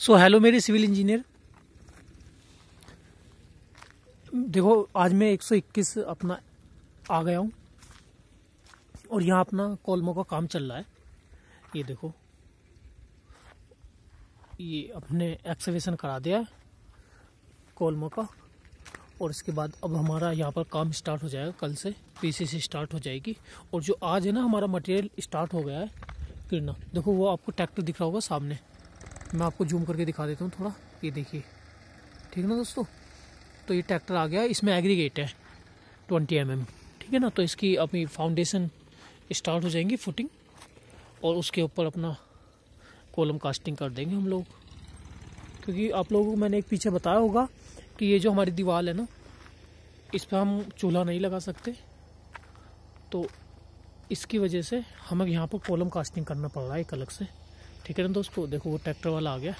सो hello मेरे civil engineer देखो, आज मैं 121 अपना आ गया हूँ और यहाँ अपना कॉलमो का काम चल रहा है। ये देखो। ये अपने एक्सवेशन करा दिया कॉलमो का और इसके बाद अब हमारा यहाँ पर काम स्टार्ट हो जाएगा, कल से पीसीसी स्टार्ट हो जाएगी। और जो आज है ना, हमारा मटेरियल स्टार्ट हो गया है किरना देखो, वो आपको ट्रैक्टर दिख रहा होगा सामने। मैं आपको जूम करके दिखा देता हूँ थोड़ा। ये देखिए। ठीक है ना दोस्तों? तो ये ट्रैक्टर आ गया। इसमें एग्रीगेट है ट्वेंटी एम mm, ठीक है ना? तो इसकी अपनी फाउंडेशन स्टार्ट हो जाएँगी फुटिंग और उसके ऊपर अपना कॉलम कास्टिंग कर देंगे हम लोग। क्योंकि आप लोगों को मैंने एक पीछे बताया होगा कि ये जो हमारी दीवार है ना इस पर हम चूल्हा नहीं लगा सकते। तो इसकी वजह से हमें यहाँ पर कॉलम कास्टिंग करना पड़ रहा है एक अलग से। ठीक है ना दोस्तों? देखो वो ट्रैक्टर वाला आ गया।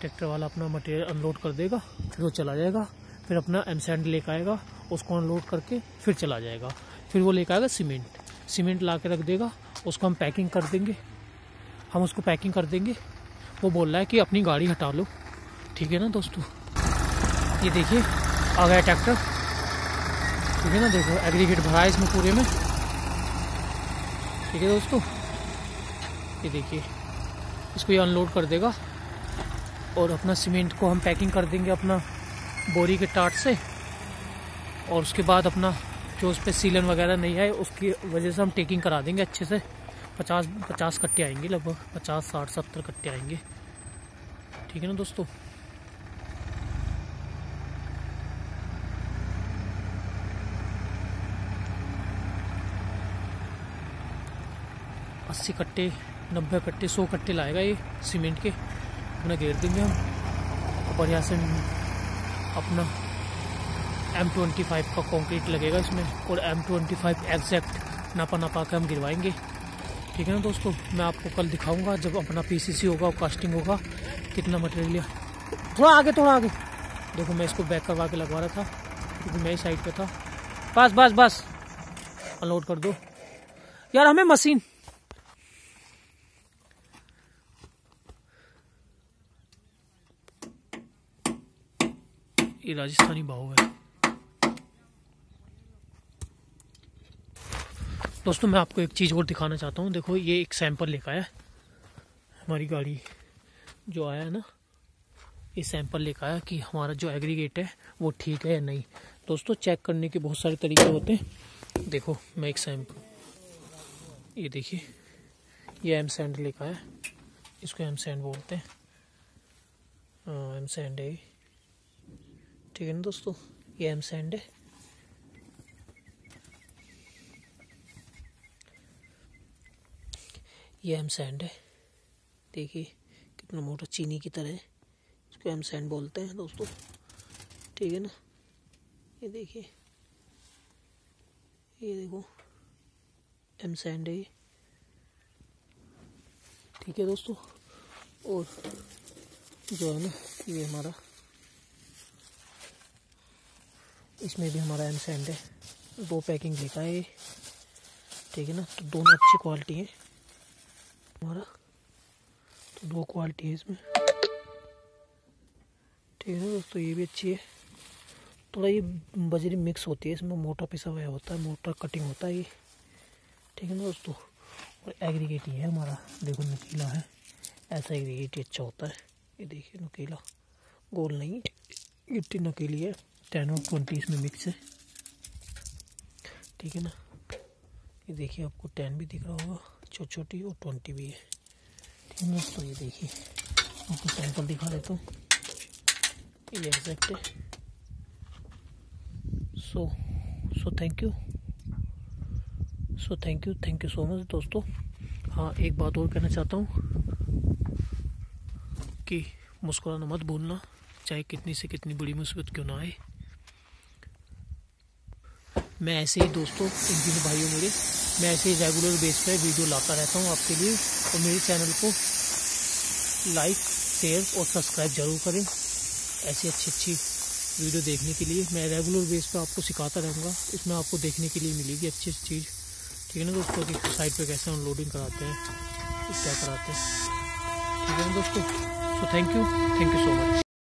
ट्रैक्टर वाला अपना मटेरियल अनलोड कर देगा, फिर वो चला जाएगा, फिर अपना एम सैंड लेकर आएगा, उसको अनलोड करके फिर चला जाएगा। फिर वो लेकर आएगा सीमेंट सीमेंट ला के रख देगा, उसको हम पैकिंग कर देंगे। हम उसको पैकिंग कर देंगे। वो बोल रहा है कि अपनी गाड़ी हटा लो। ठीक है ना दोस्तों? ये देखिए, आ गया ट्रैक्टर ठीक है ना? देखो एग्रीगेट भरा है इसमें पूरे में। ठीक है दोस्तों? ये देखिए। इसको ये अनलोड कर देगा। और अपना सीमेंट को हम पैकिंग कर देंगे अपना बोरी के टाट से। और उसके बाद अपना जो उस पर सीलन वगैरह नहीं है, उसकी वजह से हम टेकिंग करा देंगे अच्छे से। पचास पचास कट्टे आएँगे लगभग। पचास, साठ, सत्तर कट्टे आएँगे। ठीक है ना दोस्तों? अस्सी कट्टे नब्बे कट्टे, सौ कट्टे लाएगा ये सीमेंट के। अपना घेर देंगे हम। और यहाँ से अपना एम ट्वेंटी फाइव का कंक्रीट लगेगा इसमें। और एम ट्वेंटी फाइव एग्जैक्ट नापा नापा के हम गिरवाएँगे। ठीक है ना दोस्तों? मैं आपको कल दिखाऊँगा जब अपना पीसीसी होगा और कास्टिंग होगा, कितना मटेरियल थोड़ा आगे थोड़ा आगे। देखो, मैं इसको बैक करवा के लगवा रहा था, क्योंकि मैं ही साइड पे था। बस बस बस। अनलोड कर दो। यार, हमें मशीन ये राजस्थानी भाव है। दोस्तों, मैं आपको एक चीज़ और दिखाना चाहता हूँ। देखो, ये एक सैंपल लेकर आया। हमारी गाड़ी जो आया है ना, ये सैंपल लेकर आया कि हमारा जो एग्रीगेट है, वो ठीक है या नहीं। दोस्तों चेक करने के बहुत सारे तरीके होते हैं। देखो, मैं एक सैंपल ये देखिए, ये एम सैंड लेकर आया। इसको एम सैंड बोलते हैं। एम सैंड है। ठीक है ना दोस्तों? ये एम सैंड है। ये एम सैंड है। देखिए, कितना मोटा चीनी की तरह है। इसको एम सैंड बोलते हैं दोस्तों। ठीक है ना? ये देखिए। ये देखो। एम सैंड है ये। ठीक है दोस्तों? और जो है ना, ये हमारा इसमें भी हमारा एम सैंड है। दो पैकिंग देखा है। ठीक है ना? तो दोनों अच्छी क्वालिटी है। हमारा तो दो क्वालिटी है इसमें। ठीक है ना दोस्तों? ये भी अच्छी है। थोड़ा ये बजरी मिक्स होती है। इसमें मोटा पिसा हुआ होता है। मोटा कटिंग होता है ये। ठीक है ना दोस्तों? और एग्रीगेट ये है हमारा। देखो नकीला है। ऐसा एग्रीगेट अच्छा होता है। ये देखिए नकीला। गोल नहीं। गिट्टी नकीली है। टेन और ट्वेंटी इसमें मिक्स है। ठीक है ना? ये देखिए आपको टेन भी दिख रहा होगा छोटी छोटी और ट्वेंटी भी है। ठीक है दोस्तों ये देखिए, आपको सैंपल दिखा देता हूँ। ये एग्जैक्ट है। So so thank you so thank you thank you so much दोस्तों। हाँ एक बात और कहना चाहता हूँ कि मुस्कुराना मत भूलना, चाहे कितनी से कितनी बड़ी मुसीबत क्यों ना आए। मैं ऐसे ही दोस्तों इंजीनियर भाइयों मेरे, मैं ऐसे ही रेगुलर बेस पर वीडियो लाता रहता हूँ। आपके लिए और मेरे चैनल को लाइक शेयर और सब्सक्राइब ज़रूर करें। ऐसी अच्छी अच्छी वीडियो देखने के लिए मैं रेगुलर बेस पर आपको सिखाता रहूँगा। इसमें आपको देखने के लिए मिलेगी अच्छी अच्छी चीज़। ठीक है ना दोस्तों? कि साइड पे कैसे अनलोडिंग कराते हैं क्या कराते हैं। ठीक है ना दोस्तों? So thank you thank you so much